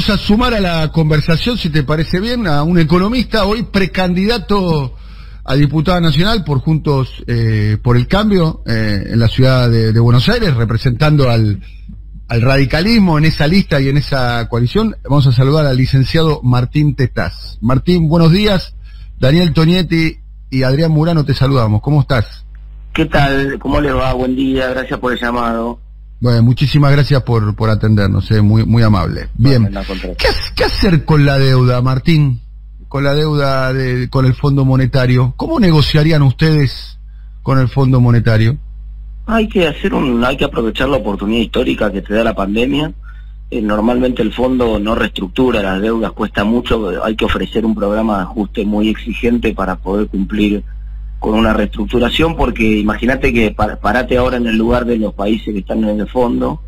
Vamos a sumar a la conversación, si te parece bien, a un economista, hoy precandidato a diputada nacional por Juntos eh, por el Cambio eh, en la ciudad de, Buenos Aires, representando al, al, radicalismo en esa lista y en esa coalición. Vamos a saludar al licenciado Martín Tetaz. Martín, buenos días. Daniel Tonietti y Adrián Murano te saludamos. ¿Cómo estás? ¿Qué tal? ¿Cómo le va? Buen día, gracias por el llamado. Bueno, muchísimas gracias por, por atendernos, eh, muy, muy amable. Bien, ¿Qué, hacer con la deuda, Martín? Con la deuda de, con el Fondo Monetario. ¿Cómo negociarían ustedes con el Fondo Monetario? Hay que hacer un, hay que aprovechar la oportunidad histórica que te da la pandemia. Eh, normalmente el fondo no reestructura las deudas, cuesta mucho, hay que ofrecer un programa de ajuste muy exigente para poder cumplir con una reestructuración, porque imagínate que parate ahora en el lugar de los países que están en el fondo,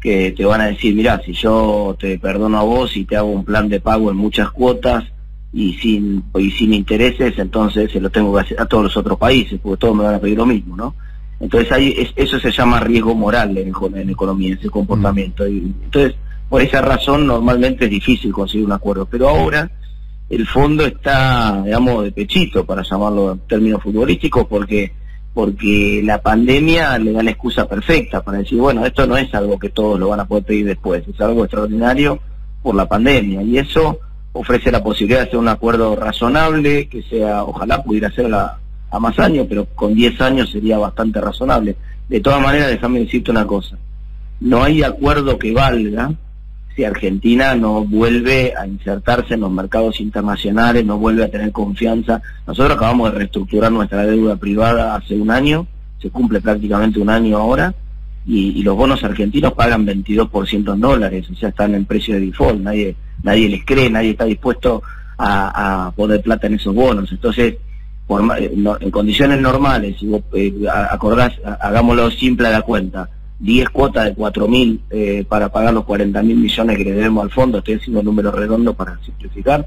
que te van a decir, mira, si yo te perdono a vos y te hago un plan de pago en muchas cuotas y sin y sin intereses, entonces se lo tengo que hacer a todos los otros países, porque todos me van a pedir lo mismo, ¿no? Entonces ahí eso se llama riesgo moral en, en economía, ese comportamiento. Y, entonces, por esa razón normalmente es difícil conseguir un acuerdo, pero ahora el fondo está, digamos, de pechito, para llamarlo en términos futbolísticos, porque porque la pandemia le da la excusa perfecta para decir, bueno, esto no es algo que todos lo van a poder pedir después, es algo extraordinario por la pandemia. Y eso ofrece la posibilidad de hacer un acuerdo razonable, que sea, ojalá pudiera ser a, a más años, pero con 10 años sería bastante razonable. De todas maneras, déjame decirte una cosa, no hay acuerdo que valga si Argentina no vuelve a insertarse en los mercados internacionales, no vuelve a tener confianza. Nosotros acabamos de reestructurar nuestra deuda privada hace un año, se cumple prácticamente un año ahora, y, los bonos argentinos pagan 22% en dólares, o sea, están en precio de default, nadie, nadie les cree, nadie está dispuesto a, poner plata en esos bonos. Entonces, eh, en condiciones normales, si vos eh, acordás, hagámoslo simple a la cuenta, 10 cuotas de 4.000 mil eh, para pagar los 40 mil millones que le debemos al fondo, estoy haciendo un número redondo para simplificar.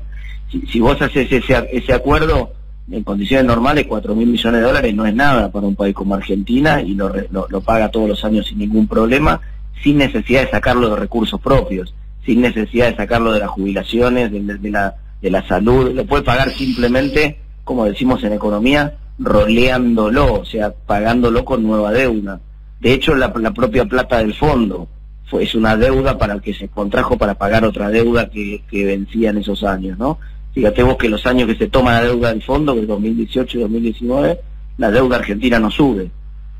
Si, vos haces ese, ese acuerdo, en condiciones normales, 4 mil millones de dólares no es nada para un país como Argentina y lo, lo, paga todos los años sin ningún problema, sin necesidad de sacarlo de recursos propios, sin necesidad de sacarlo de las jubilaciones, de, la, de la salud, lo puede pagar simplemente, como decimos en economía, roleándolo, o sea, pagándolo con nueva deuda. De hecho, la, propia plata del fondo fue, es una deuda para el que se contrajo para pagar otra deuda que, vencía en esos años, ¿no? Fíjate vos que los años que se toma la deuda del fondo, que es 2018 y 2019, la deuda argentina no sube.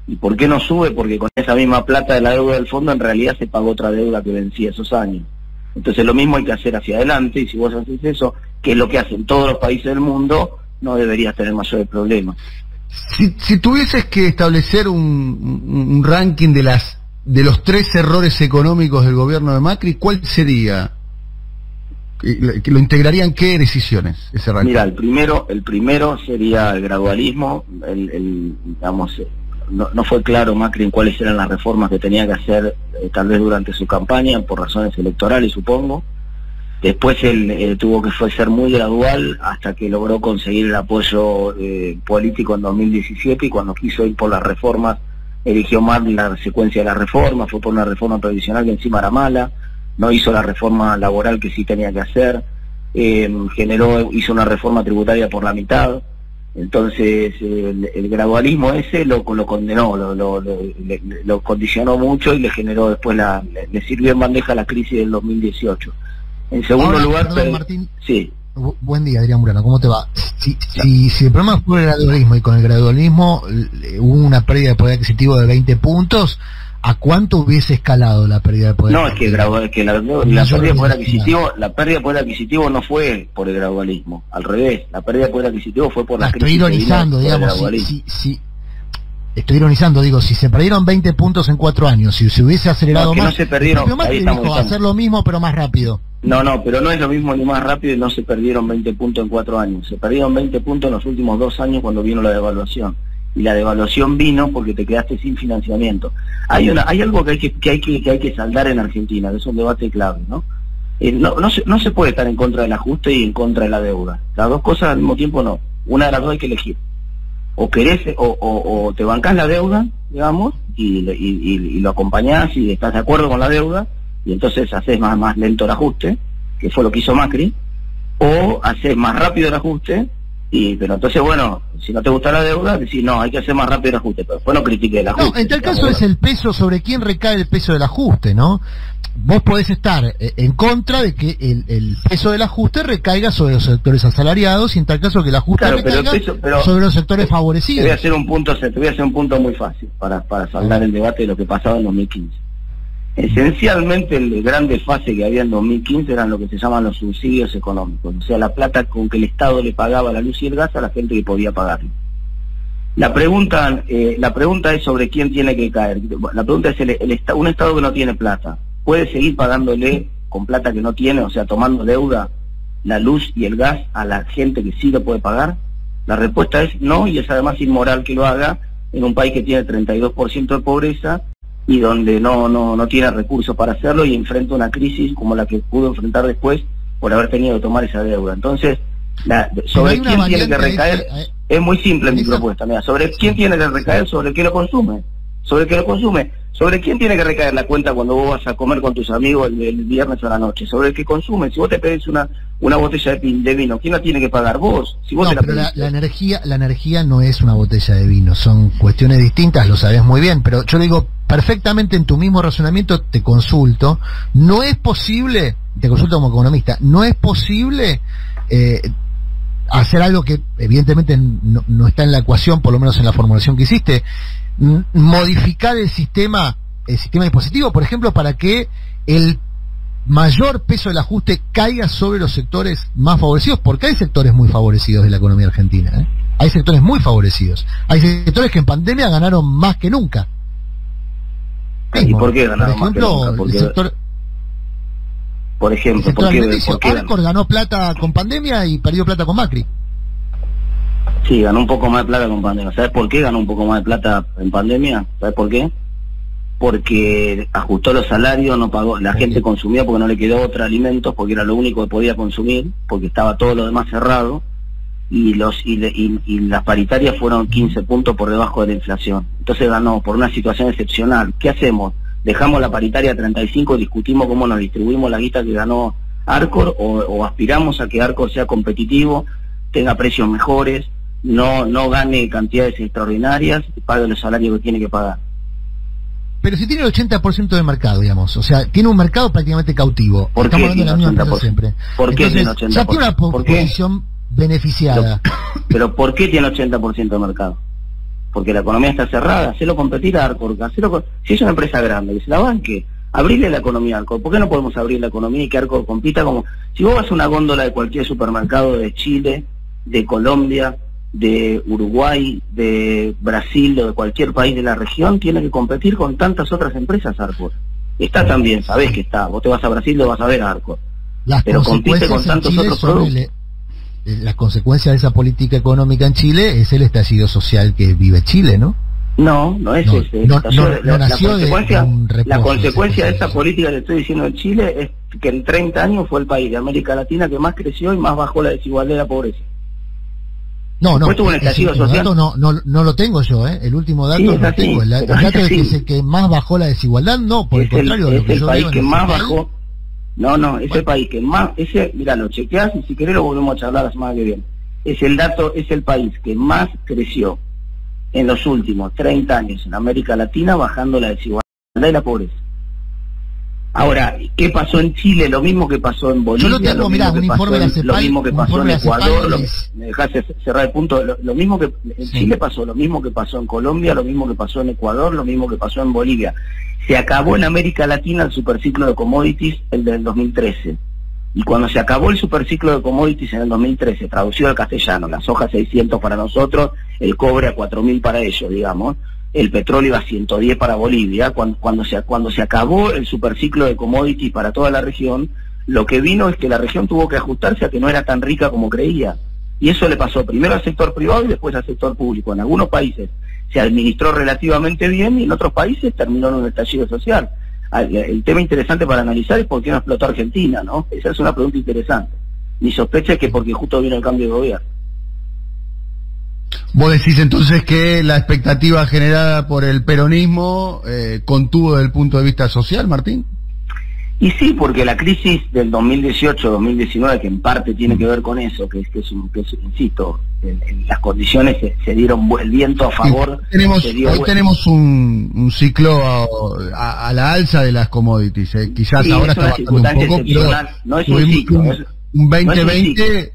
¿Y por qué no sube? Porque con esa misma plata de la deuda del fondo en realidad se pagó otra deuda que vencía esos años. Entonces lo mismo hay que hacer hacia adelante y si vos haces eso, que es lo que hacen todos los países del mundo, no deberías tener mayores problemas. Si, tuvieses que establecer un, ranking de las de los tres errores económicos del gobierno de Macri, ¿cuál sería? ¿Que lo integrarían qué decisiones ese ranking? Mira, el primero, el primero sería el gradualismo, el, digamos, no, no, fue claro Macri en cuáles eran las reformas que tenía que hacer eh, tal vez durante su campaña, por razones electorales supongo. Después él eh, tuvo que ser muy gradual hasta que logró conseguir el apoyo eh, político en 2017 y cuando quiso ir por las reformas eligió mal la secuencia de las reformas, fue por una reforma previsional que encima era mala, no hizo la reforma laboral que sí tenía que hacer, eh, generó, hizo una reforma tributaria por la mitad, entonces el, gradualismo ese lo, lo condenó, lo, lo, condicionó mucho y le generó después la, le sirvió en bandeja la crisis del 2018. En segundo lugar, Martín, sí. Buen día, Adrián Murano, ¿cómo te va? Si, si, el problema fue el gradualismo y con el gradualismo hubo una pérdida de poder adquisitivo de 20 puntos, ¿a cuánto hubiese escalado la pérdida de poder No, es que, la, pérdida de poder adquisitivo, la pérdida de poder adquisitivo no fue por el gradualismo, al revés, la pérdida de poder adquisitivo fue por la, la Estoy ironizando, digamos, si, estoy ironizando, digo, si se perdieron 20 puntos en cuatro años, si se hubiese acelerado no, más, no se perdieron, ahí dijo, hacer lo mismo pero más rápido. No, no, pero no es lo mismo ni más rápido y no se perdieron 20 puntos en cuatro años. Se perdieron 20 puntos en los últimos dos años cuando vino la devaluación. Y la devaluación vino porque te quedaste sin financiamiento. Hay una, hay algo que hay que, que hay que, que hay que saldar en Argentina, que es un debate clave, ¿no? Eh, no, no, se, no se puede estar en contra del ajuste y en contra de la deuda. Las dos cosas al mismo tiempo no. Una de las dos hay que elegir. O querés, o, o, te bancás la deuda, digamos, y, y, lo acompañás y estás de acuerdo con la deuda, y entonces haces más, más lento el ajuste, que fue lo que hizo Macri, o hacer más rápido el ajuste, y pero entonces, bueno, si no te gusta la deuda, decís, no, hay que hacer más rápido el ajuste, pero después no critique el ajuste. No, en tal caso es el peso sobre quién recae el peso del ajuste, ¿no? Vos podés estar eh, en contra de que el, peso del ajuste recaiga sobre los sectores asalariados y en tal caso que el ajuste recaiga sobre los sectores favorecidos. Te voy a hacer un punto, te voy a hacer un punto muy fácil para, para saldar el debate de lo que pasaba en 2015. Esencialmente el gran desfase que había en 2015 eran lo que se llaman los subsidios económicos, o sea, la plata con que el Estado le pagaba la luz y el gas a la gente que podía pagarlo. La pregunta, eh, la pregunta es sobre quién tiene que caer. La pregunta es, el, un Estado que no tiene plata, ¿puede seguir pagándole con plata que no tiene, o sea, tomando deuda, la luz y el gas a la gente que sí lo puede pagar? La respuesta es no, y es además inmoral que lo haga en un país que tiene 32% de pobreza y donde no, no, no tiene recursos para hacerlo y enfrenta una crisis como la que pudo enfrentar después por haber tenido que tomar esa deuda. Entonces, sobre quién tiene que recaer, eh, es muy simple mi propuesta, mira, sobre quién tiene que recaer, sobre qué lo consume, sobre qué lo consume, sobre quién tiene que recaer la cuenta cuando vos vas a comer con tus amigos el, viernes a la noche, sobre el que consume, si vos te pedís una, una botella de, vino, ¿quién la tiene que pagar? Vos, si vos no, pero la, la, energía, la energía no es una botella de vino, son cuestiones distintas, lo sabés muy bien, pero yo digo, perfectamente en tu mismo razonamiento te consulto, no es posible, te consulto como economista, no es posible eh, hacer algo que evidentemente no, está en la ecuación, por lo menos en la formulación que hiciste, modificar el sistema, el sistema dispositivo, por ejemplo, para que el mayor peso del ajuste caiga sobre los sectores más favorecidos, porque hay sectores muy favorecidos de la economía argentina. ¿eh? Hay sectores muy favorecidos. Hay sectores que en pandemia ganaron más que nunca. ¿Y por qué ganaron más que nunca? Porque... sector... Por ejemplo, ¿por qué, Arcor ganó plata con pandemia y perdió plata con Macri. Sí, ganó un poco más de plata con pandemia. ¿Sabes por qué ganó un poco más de plata en pandemia? ¿Sabes por qué? Porque ajustó los salarios, no pagó, la gente consumía porque no le quedó otro alimento, porque era lo único que podía consumir, porque estaba todo lo demás cerrado, y los y, y las paritarias fueron 15 puntos por debajo de la inflación. Entonces ganó por una situación excepcional. ¿Qué hacemos? dejamos la paritaria a 35, discutimos cómo nos distribuimos la guita que ganó Arcor o, aspiramos a que Arcor sea competitivo, tenga precios mejores, no, no gane cantidades extraordinarias y pague los salarios que tiene que pagar. Pero si tiene el 80% del mercado, digamos, o sea, tiene un mercado prácticamente cautivo. ¿Por Estamos qué hablando de la misma siempre. ¿Por qué tiene 80%? Ya tiene una posición beneficiada. Pero, pero ¿por qué tiene 80% de mercado? porque la economía está cerrada, hacerlo competir a Arcor, hacerlo, si es una empresa grande, que se la banque, abrirle la economía a Arcor, ¿por qué no podemos abrir la economía y que Arcor compita como, si vos vas a una góndola de cualquier supermercado de Chile, de Colombia, de Uruguay, de Brasil o de cualquier país de la región, tiene que competir con tantas otras empresas Arcor. Está también, sabés que está, vos te vas a Brasil, lo vas a ver a Arcor. pero compite con tantos otros productos. Eh, la consecuencia de esa política económica en Chile es el estallido social que vive Chile, ¿no? No, no es ese. la, consecuencia, la consecuencia de esa política que estoy diciendo en Chile es que en 30 años fue el país de América Latina que más creció y más bajó la desigualdad y la pobreza. No, no, un estallido social. no, no, no lo tengo yo, ¿eh? El último dato no tengo. El, dato es que, es el que más bajó la desigualdad, no, por el contrario. Es el país que más bajó no, no, es el país que más, ese, mira, lo chequeas y si querés lo volvemos a charlar la semana que viene. Es el dato, es el país que más creció en los últimos 30 años en América Latina bajando la desigualdad y la pobreza. Ahora, ¿qué pasó en Chile? Lo mismo que pasó en Bolivia. Yo lo tengo, mirá, un informe de Lo mismo que pasó en Ecuador, lo, me dejaste cerrar el punto. Lo, mismo que en Chile pasó, lo mismo que pasó en Colombia, lo mismo que pasó en Ecuador, lo mismo que pasó en Bolivia. Se acabó en América Latina el superciclo de commodities, el del 2013. Y cuando se acabó el superciclo de commodities en el 2013, traducido al castellano, las hojas 600 para nosotros, el cobre a 4.000 para ellos, digamos, el petróleo a 110 para Bolivia, cuando, cuando, se, cuando se acabó el superciclo de commodities para toda la región, lo que vino es que la región tuvo que ajustarse a que no era tan rica como creía. Y eso le pasó primero al sector privado y después al sector público. En algunos países se administró relativamente bien y en otros países terminó en un estallido social. El tema interesante para analizar es por qué no explotó Argentina, ¿no? Esa es una pregunta interesante. Mi sospecha es que porque justo vino el cambio de gobierno. Vos decís entonces que la expectativa generada por el peronismo eh, contuvo desde el punto de vista social, Martín. Y sí, porque la crisis del 2018-2019, que en parte tiene que ver con eso, que es que es, un, que insisto, en, las condiciones se, dieron el viento a favor. tenemos, hoy tenemos un, ciclo a, la alza de las commodities. Eh. Quizás ahora está bajando un poco, no es un ciclo. Un, 2020 no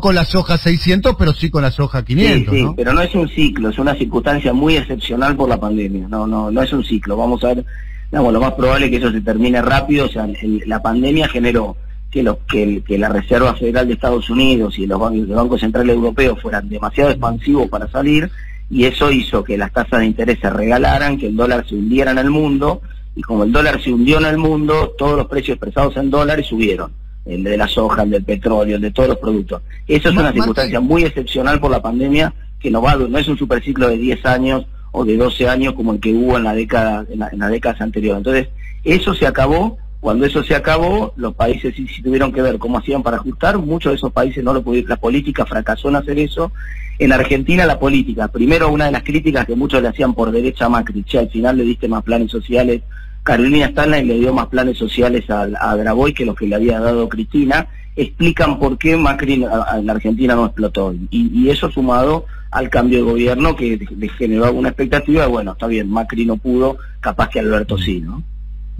con la soja 600, pero sí con la soja 500. Sí, sí, pero no es un ciclo, es una circunstancia muy excepcional por la pandemia. No, no, no es un ciclo. Vamos a ver lo más probable es que eso se termine rápido, o sea, la pandemia generó que, los, que, la Reserva Federal de Estados Unidos y los bancos, Banco Central Europeo fueran demasiado expansivos para salir, y eso hizo que las tasas de interés se regalaran, que el dólar se hundiera en el mundo, y como el dólar se hundió en el mundo, todos los precios expresados en dólares subieron, el de la soja, el del petróleo, el de todos los productos. Eso es una circunstancia muy excepcional por la pandemia, que no, va, no es un superciclo de 10 años o de 12 años como el que hubo en la década en, la, las décadas anteriores. Entonces, eso se acabó. Cuando eso se acabó, los países sí, tuvieron que ver cómo hacían para ajustar. Muchos de esos países no lo pudieron. La política fracasó en hacer eso. En Argentina, la política. Primero, una de las críticas que muchos le hacían por derecha a Macri. Si al final le diste más planes sociales. Carolina Stanley le dio más planes sociales a, a Graboy que los que le había dado Cristina. Explican por qué Macri en Argentina no explotó. Y, eso sumado al cambio de gobierno que generó alguna expectativa, bueno, está bien, Macri no pudo, capaz que Alberto sí, ¿no?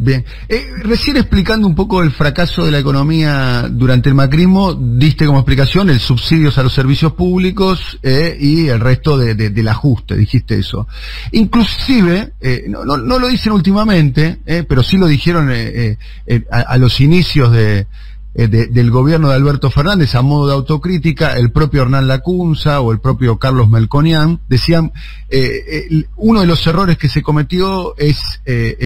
Bien, eh, recién explicando un poco el fracaso de la economía durante el macrismo, diste como explicación el subsidios a los servicios públicos eh, y el resto de, del ajuste, dijiste eso. Inclusive, eh, no, no, lo dicen últimamente, pero sí lo dijeron a, los inicios de, eh, del gobierno de Alberto Fernández a modo de autocrítica, el propio Hernán Lacunza o el propio Carlos Melconian decían, eh, uno de los errores que se cometió es eh,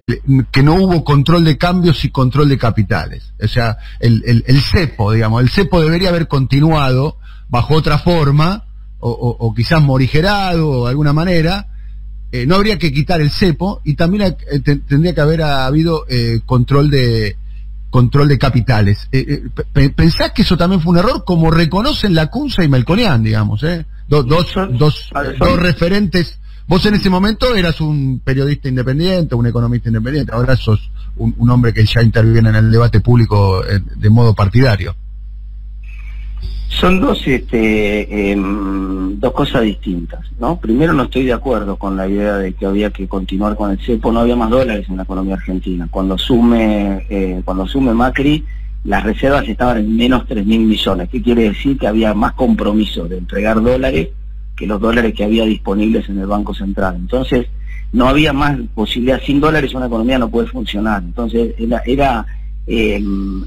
que no hubo control de cambios y control de capitales. O sea, el, cepo, digamos, el cepo debería haber continuado bajo otra forma, o, quizás morigerado o de alguna manera, no habría que quitar el cepo y también tendría que haber habido control de, control de capitales. Eh, eh ¿Pensás que eso también fue un error? Como reconocen la CUNSA y Melconian, digamos, ¿eh? dos, dos, dos referentes. Vos en ese momento eras un periodista independiente, un economista independiente, ahora sos un, un hombre que ya interviene en el debate público eh, de modo partidario. Son dos, este, em, dos cosas distintas, ¿no? Primero no estoy de acuerdo con la idea de que había que continuar con el CEPO, no había más dólares en la economía argentina. Cuando asume, eh, cuando asume Macri, las reservas estaban en menos 3 mil millones. ¿Qué quiere decir? Que había más compromiso de entregar dólares que los dólares que había disponibles en el Banco Central. Entonces, no había más posibilidad. Sin dólares una economía no puede funcionar. Entonces, era, era eh,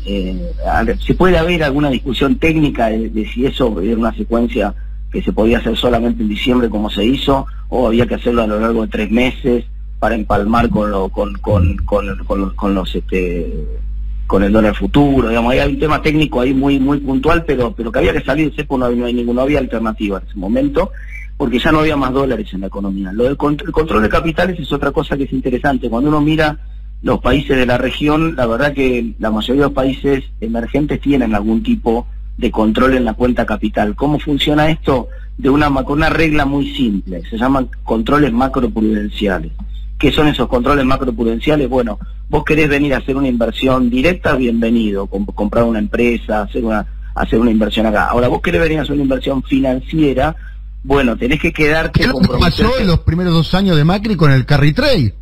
eh, se puede haber alguna discusión técnica de, si eso era una secuencia que se podía hacer solamente en diciembre como se hizo o había que hacerlo a lo largo de tres meses para empalmar con lo, con, con, con, los este con el dólar futuro digamos hay un tema técnico ahí muy muy puntual pero pero que había que salir de no, no ninguna había alternativa en ese momento porque ya no había más dólares en la economía. Lo del el control de capitales es otra cosa que es interesante. Cuando uno mira los países de la región, la verdad que la mayoría de los países emergentes tienen algún tipo de control en la cuenta capital. ¿Cómo funciona esto? De una, con una regla muy simple, se llaman controles macroprudenciales. ¿Qué son esos controles macroprudenciales? Bueno, vos querés venir a hacer una inversión directa, bienvenido, comprar una empresa, hacer una, hacer una inversión acá. Ahora, vos querés venir a hacer una inversión financiera, bueno, tenés que quedarte... ¿Qué pasó en los primeros dos años de Macri con el carry trade?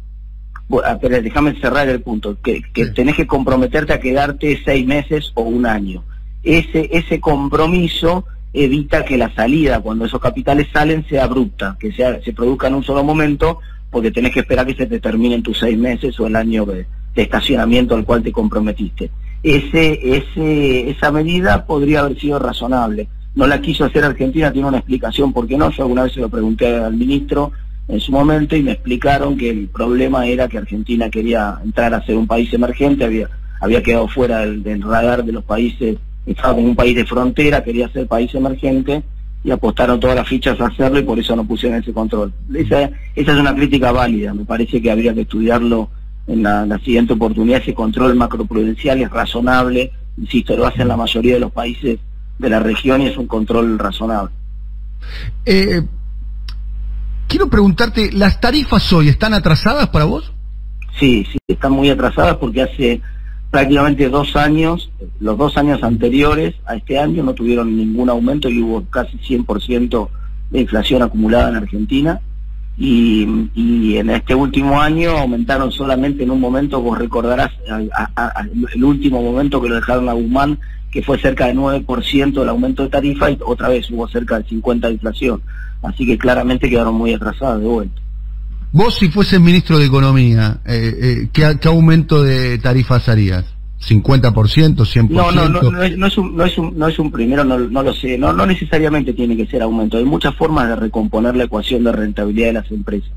Ah, pero déjame cerrar el punto, que, tenés que comprometerte a quedarte seis meses o un año. Ese, ese compromiso evita que la salida, cuando esos capitales salen, sea abrupta, que sea, se produzca en un solo momento, porque tenés que esperar que se te terminen tus seis meses o el año de, estacionamiento al cual te comprometiste. Ese, ese, esa medida podría haber sido razonable. No la quiso hacer Argentina, tiene una explicación por qué no. Yo alguna vez se lo pregunté al ministro, en su momento y me explicaron que el problema era que Argentina quería entrar a ser un país emergente, había, había quedado fuera del, radar de los países, estaba como un país de frontera, quería ser país emergente y apostaron todas las fichas a hacerlo y por eso no pusieron ese control. Esa, esa es una crítica válida, me parece que habría que estudiarlo en la, siguiente oportunidad, ese control macroprudencial es razonable, insisto, lo hacen la mayoría de los países de la región y es un control razonable. Eh, quiero preguntarte, ¿las tarifas hoy están atrasadas para vos? Sí, sí, están muy atrasadas porque hace prácticamente dos años, los dos años anteriores a este año no tuvieron ningún aumento y hubo casi 100% de inflación acumulada en Argentina. Y, en este último año aumentaron solamente en un momento, vos recordarás el último momento que lo dejaron a Guzmán, que fue cerca del 9% del aumento de tarifa y otra vez hubo cerca del 50% de inflación. Así que claramente quedaron muy atrasadas de vuelta. Vos si fueses ministro de Economía, eh, eh, ¿qué, ¿qué, aumento de tarifas harías? ¿50%, 100%? No, no, no, no, es, no, es, un, no, es, un, no es un primero, no, no lo sé. No, no necesariamente tiene que ser aumento. Hay muchas formas de recomponer la ecuación de rentabilidad de las empresas.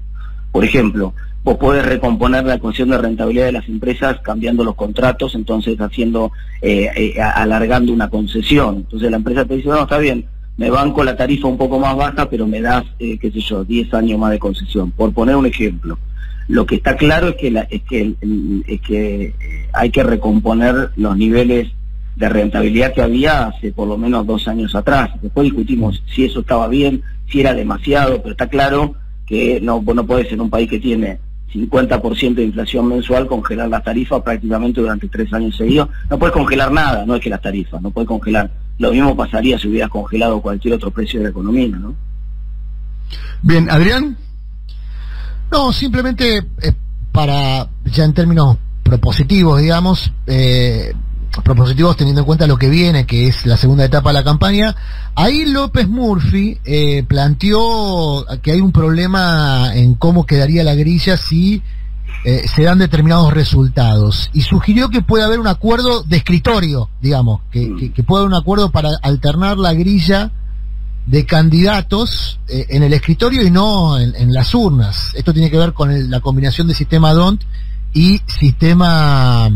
Por ejemplo, vos podés recomponer la ecuación de rentabilidad de las empresas cambiando los contratos, entonces haciendo, eh, eh, alargando una concesión. Entonces la empresa te dice, no, está bien, me banco la tarifa un poco más baja, pero me das, eh, qué sé yo, 10 años más de concesión, por poner un ejemplo. Lo que está claro es que, es que, es que eh, hay que recomponer los niveles de rentabilidad que había hace por lo menos dos años atrás. Después discutimos si eso estaba bien, si era demasiado, pero está claro que no, no puede ser un país que tiene 50% de inflación mensual, congelar las tarifas prácticamente durante tres años seguidos. No puedes congelar nada, no es que las tarifas, no puedes congelar lo mismo pasaría si hubieras congelado cualquier otro precio de la economía, ¿no? Bien, Adrián. No, simplemente eh, para, ya en términos propositivos, digamos, eh, propositivos teniendo en cuenta lo que viene, que es la segunda etapa de la campaña, ahí López Murphy eh, planteó que hay un problema en cómo quedaría la grilla si eh, se dan determinados resultados y sugirió que puede haber un acuerdo de escritorio, digamos, que, mm. que, puede haber un acuerdo para alternar la grilla de candidatos eh, en el escritorio y no en, las urnas. Esto tiene que ver con la combinación de sistema DONT y sistema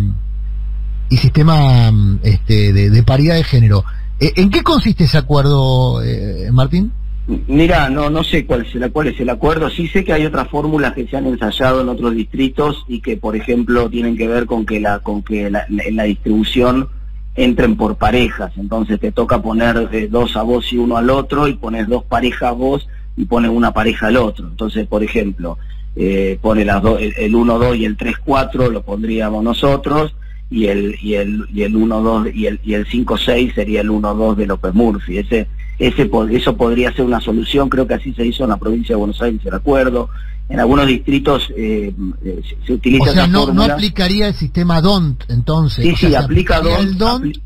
y sistema este, de, paridad de género. Eh, ¿En qué consiste ese acuerdo, Martín? Mira, no, no sé cuál es, cuál es el acuerdo. Sí sé que hay otras fórmulas que se han ensayado en otros distritos y que, por ejemplo, tienen que ver con que la, con que la, en la distribución entren por parejas. Entonces te toca poner dos a vos y uno al otro y pones dos parejas vos y pones una pareja al otro. Entonces, por ejemplo, eh, pone las el 1-2 y el 3-4 lo pondríamos nosotros y el y el y el 1 2 y el y el 5 6 sería el 1 2 de López Murphy ese ese eso podría ser una solución creo que así se hizo en la provincia de Buenos Aires el acuerdo. En algunos distritos eh, eh se utiliza o sea, no, no aplicaría el sistema DONT entonces. Sí sí aplica DONT,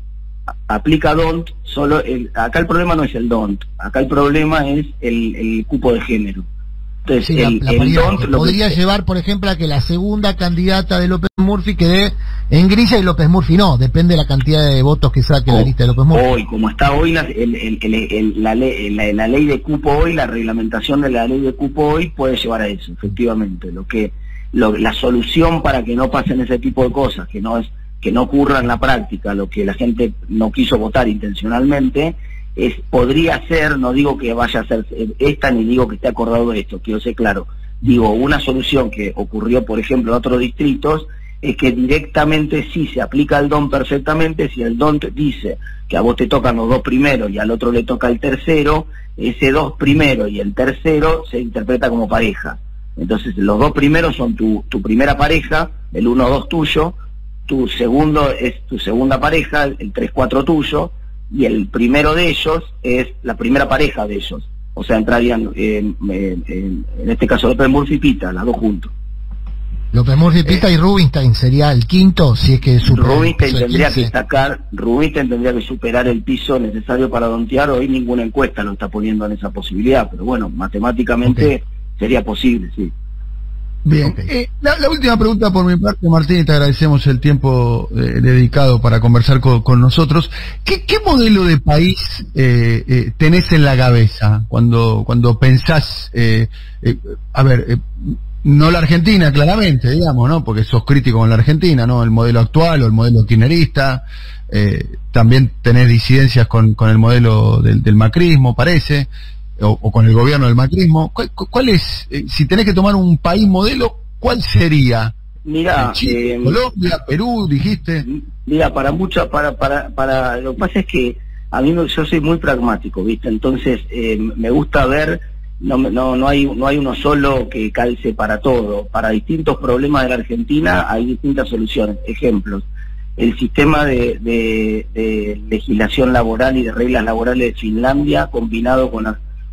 aplica DONT solo el, acá el problema no es el DONT acá el problema es el, el cupo de género entonces, el, podría llevar, por ejemplo, a que la segunda candidata de López Murphy quede en grilla y López Murphy no, depende de la cantidad de votos que saque la lista de López Murphy. Hoy, como está hoy la, la, ley, la, ley de cupo hoy, la reglamentación de la ley de cupo hoy puede llevar a eso, efectivamente. Lo que la solución para que no pasen ese tipo de cosas, que no es que no ocurra en la práctica lo que la gente no quiso votar intencionalmente, es, podría ser, no digo que vaya a ser esta ni digo que esté acordado esto, quiero ser claro, digo, una solución que ocurrió, por ejemplo, en otros distritos, es que directamente sí se aplica el don perfectamente, si el don te dice que a vos te tocan los dos primeros y al otro le toca el tercero, ese dos primero y el tercero se interpreta como pareja. Entonces los dos primeros son tu, tu primera pareja, el uno dos tuyo, tu segundo es tu segunda pareja, el tres cuatro tuyo, y el primero de ellos es la primera pareja de ellos. O sea, entrarían, en este caso, López Murphy y Pita, las dos juntos. López Murphy, Pita y Rubinstein sería el quinto, si es que Rubinstein tendría que destacar, Rubinstein tendría que superar el piso necesario para dontear, hoy ninguna encuesta lo está poniendo en esa posibilidad, pero bueno, matemáticamente sería posible, sí. Bien, eh, la, última pregunta por mi parte, Martín, y te agradecemos el tiempo eh, dedicado para conversar con, nosotros. ¿Qué, modelo de país eh, tenés en la cabeza cuando, cuando pensás, a ver, no la Argentina, claramente, digamos, ¿no? Porque sos crítico con la Argentina, ¿no? El modelo actual o el modelo kirchnerista. también tenés disidencias con, con el modelo del, del macrismo, parece o, con el gobierno del macrismo. ¿Cuál, es, eh, si tenés que tomar un país modelo, cuál sería? Mira, eh, Colombia, Perú, dijiste. Mira, para mucho, para, para, para, lo que pasa es que a mí yo soy muy pragmático, ¿viste? Entonces eh, me gusta ver, no, no, no, hay, no hay uno solo que calce para todo. Para distintos problemas de la Argentina hay distintas soluciones. Ejemplos. el sistema de, de, legislación laboral y de reglas laborales de Finlandia combinado con,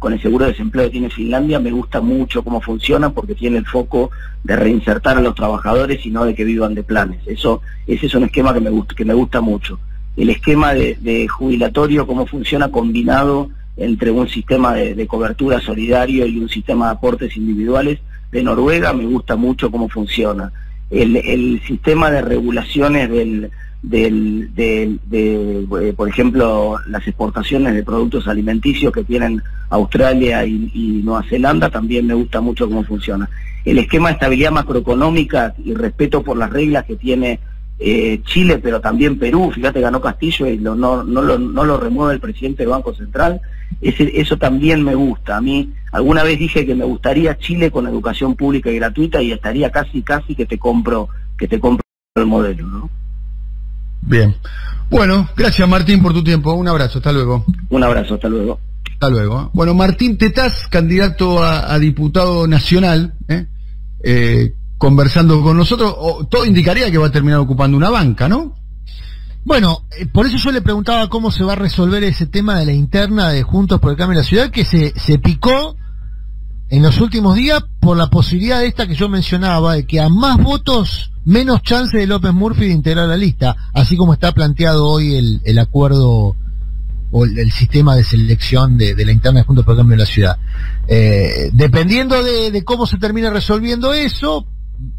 con el seguro de desempleo que tiene Finlandia me gusta mucho cómo funciona porque tiene el foco de reinsertar a los trabajadores y no de que vivan de planes. Eso ese es un esquema que me gusta que me gusta mucho. El esquema de, jubilatorio cómo funciona combinado entre un sistema de, cobertura solidario y un sistema de aportes individuales de Noruega me gusta mucho cómo funciona el, sistema de regulaciones del, del, de, eh, por ejemplo, las exportaciones de productos alimenticios que tienen Australia y, Nueva Zelanda, también me gusta mucho cómo funciona. El esquema de estabilidad macroeconómica y respeto por las reglas que tiene eh, Chile, pero también Perú, fíjate, ganó Castillo y no, no, lo, no lo remueve el presidente del Banco Central, ese, eso también me gusta. A mí, alguna vez dije que me gustaría Chile con educación pública y gratuita y estaría casi, casi que te compro, que te compro el modelo, ¿no? Bien. Bueno, gracias Martín por tu tiempo. Un abrazo, hasta luego. Un abrazo, hasta luego. Hasta luego. Bueno, Martín Tetaz, candidato a, diputado nacional, ¿eh? Conversando con nosotros, todo indicaría que va a terminar ocupando una banca, ¿no? Bueno, eh, por eso yo le preguntaba cómo se va a resolver ese tema de la interna de Juntos por el Cambio de la Ciudad, que se, se picó en los últimos días por la posibilidad de esta que yo mencionaba, de que a más votos, menos chance de López Murphy de integrar la lista, así como está planteado hoy el, el acuerdo o el, sistema de selección de, la interna de Juntos por el Cambio de la Ciudad. Eh, dependiendo de, de, cómo se termine resolviendo eso,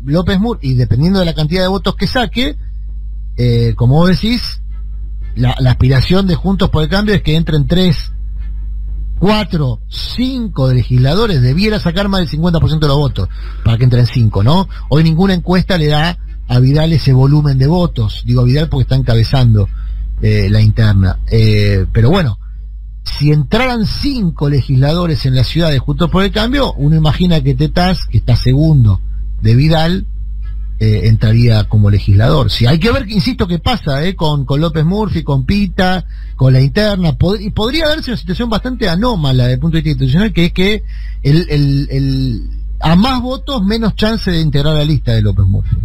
López Murphy, y dependiendo de la cantidad de votos que saque, eh, como vos decís, la, aspiración de Juntos por el Cambio es que entren tres, cuatro, cinco legisladores, debiera sacar más del 50% de los votos para que entren cinco, ¿no? Hoy ninguna encuesta le da a Vidal ese volumen de votos, digo a Vidal porque está encabezando eh, la interna. Eh, pero bueno, si entraran cinco legisladores en la ciudad de Juntos por el Cambio, uno imagina que Tetaz, que está segundo de Vidal, eh, entraría como legislador. Si hay que ver, insisto, qué pasa eh, con, con López Murphy, con Pita, con la interna. y podría darse una situación bastante anómala desde el punto de vista institucional, que es que el, a más votos, menos chance de integrar la lista de López Murphy.